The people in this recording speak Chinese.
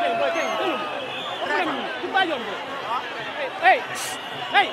电影院电影都有没有我看你们都搬进去了哎哎哎